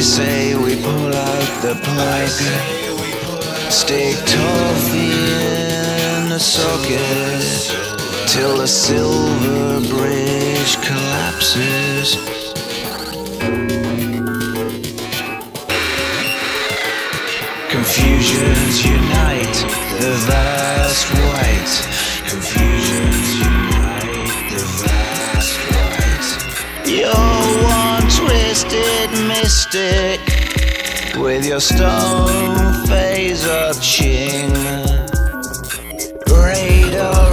I say we pull out the plug, stick toffee in the socket till the silver bridge collapses. Confusions unite the vast white. Mystic with your stone phaser ching. Radar